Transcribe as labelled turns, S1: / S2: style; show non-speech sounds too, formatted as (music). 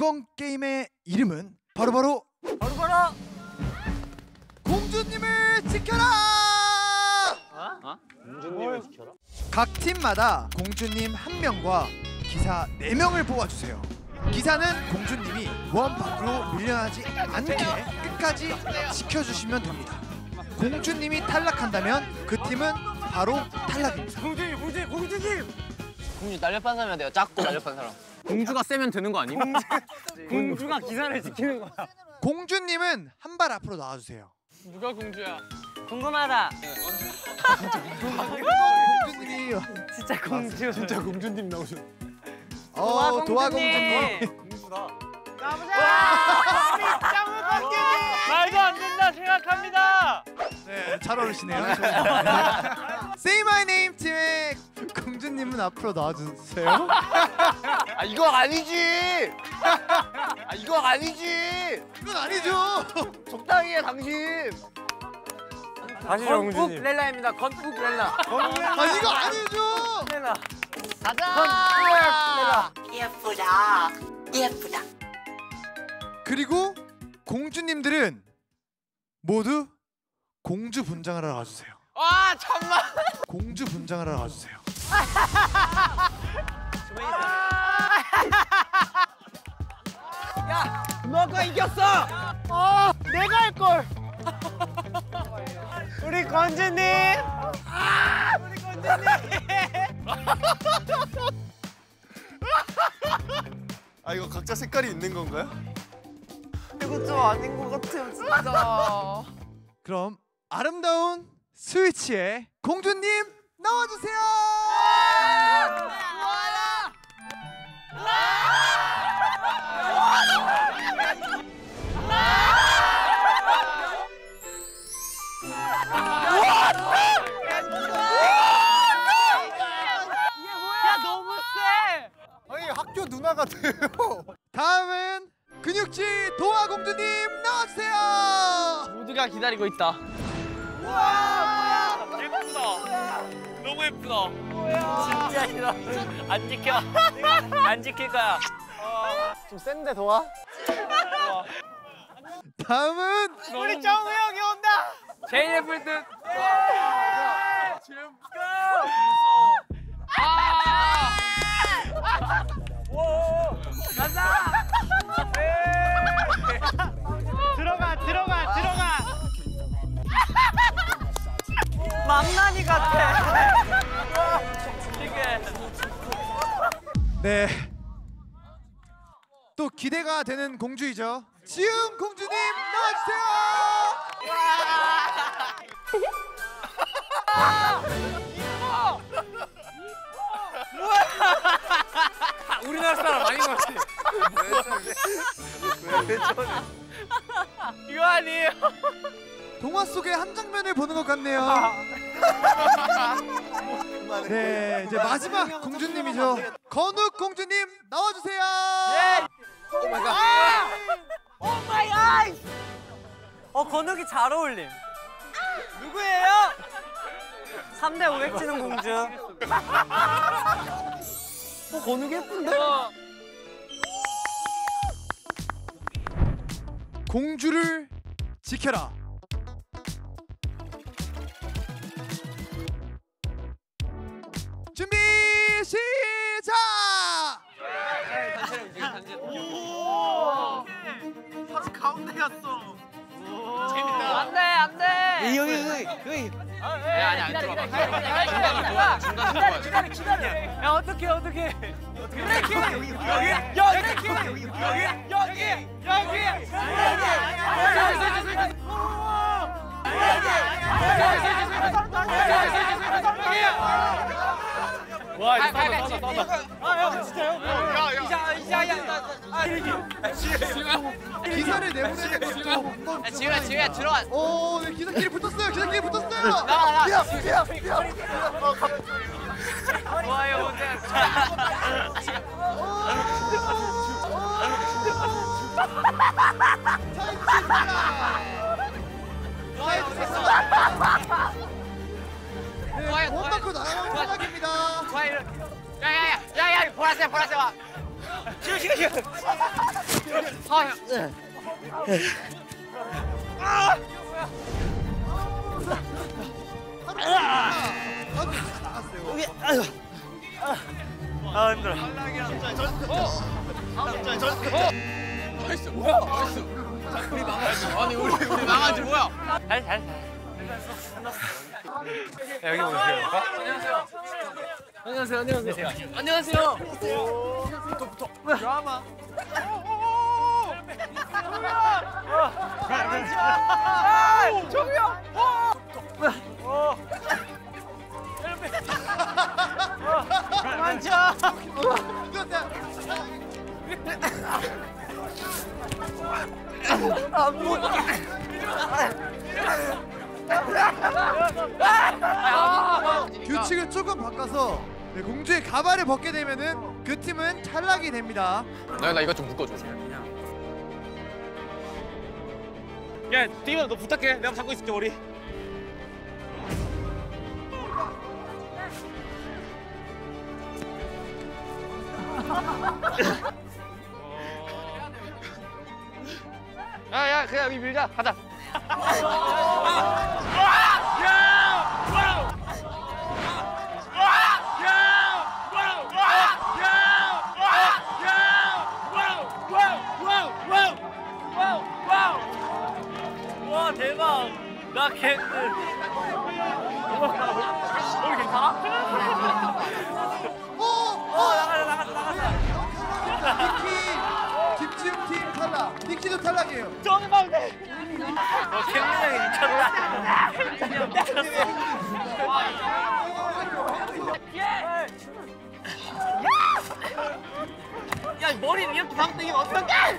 S1: 이번 게임의 이름은 바로바로
S2: 바로 바로
S1: 공주님을 지켜라!
S2: 공주님을 지켜라.
S1: 각 팀마다 공주님 한 명과 기사 네 명을 뽑아주세요. 기사는 공주님이 원 밖으로 밀려나지 않게 끝까지 지켜주시면 됩니다. 공주님이 탈락한다면 그 팀은 바로 탈락입니다.
S2: 공주님 공주님 공주님.
S3: 공주 날렵한 사람이야 돼요. 작고 날렵한 사람.
S2: 공주가 세면 되는 거 아님? (laughs) 공주가 기사를 지키는 거야.
S1: 공주님은 한 발 앞으로 나와주세요.
S3: 누가 공주야?
S2: 궁금하다.
S1: 공주님이
S2: 진짜 공주.
S4: 진짜 공주님 나오셨.
S1: 어 도화 공주님.
S4: 공주다.
S2: 말도 안 된다 생각합니다.
S1: 네, 잘 어울리시네요. Say My Name 팀의 공주님은 앞으로 나와주세요. (laughs)
S3: 아 이거 아니지. 아 이거 아니지.
S1: 이건 아니죠.
S3: 적당히 해 당신.
S4: 다시 공주님.
S2: 렐라입니다. 건국 렐라.
S1: 아 이거 아니죠.
S2: 렐라.
S3: 가자.
S5: 예쁘다. 예쁘다.
S1: 그리고 공주님들은 모두 공주 분장을 하러 와주세요.
S3: 와 잠만.
S1: 공주 분장을 하러 와주세요. (laughs)
S2: 너가 이겼어. 어, 내가 할 걸. (laughs) 우리 건주님. 아, 우리 건주님. (laughs)
S4: 아 이거 각자 색깔이 있는 건가요?
S3: 이거 좀 아닌 것 같아요 진짜. (laughs)
S1: 그럼 아름다운 스위치의 공주님 나와주세요. 다음은 근육질 도화 공주님 나와주세요.
S3: 모두가 기다리고 있다.
S2: 예쁘다. 너무 예쁘다. 진짜 싫어. 안 지켜. 안 지킬 거야.
S4: 좀 센데 도와?
S1: 다음은
S2: 우리 정우 형이 온다. 제일 예쁠 듯.
S1: 네. 또 기대가 되는 공주이죠. 지음 공주님 나와주세요.
S2: 우리나라 사람 아닌 것 같아. 이거 아니에요.
S1: 동화 속의 한 장면을 보는 것 같네요. (laughs) 네, 이제 마지막 공주님이죠. 건욱 공주님 나와주세요.
S2: Oh my eyes. 어 건욱이 잘 어울림. 누구예요? 3대 500 치는 공주. 어 건욱이 예쁜데?
S1: 공주를 지켜라.
S2: 형이. 아니 아니 들어봐. 기다려 기다려 기다려 기다려. 야 어떻게 어떻게. 브레이크 여기 여기 여기 여기 여기 와 이거 싸다 싸다 싸다. 아형 진짜요? 야야 이자야 아 이렇게.
S1: 기사를 한번
S3: 지우야 지우야 들어와.
S1: 오, 네, 기사끼리 붙었어요. 기사끼리 붙었어요.
S3: 나와 나.
S2: 좋아요 오늘.
S3: 보라색 보라색 와.
S2: 지금 지금 지금. 아 힘들어.
S3: 아니 우리 우리 망하지 뭐야?
S2: 잘 잘.
S3: 여기 보세요. 안녕하세요. 안녕하세요. 안녕하세요.
S1: 규칙을 조금 바꿔서 네, 공주의 가발을 벗게 되면은 그 팀은 탈락이 됩니다.
S3: 나, 나 이거 좀 묶어줘.
S2: 야 디마 너 부탁해. 내가 잡고 있을게 머리. 야야 그냥 여기 밀자 가자. (laughs) 캠핑장이 미쳤다. 미쳤어. 야 머리를 이렇게 박대기면 어떡해?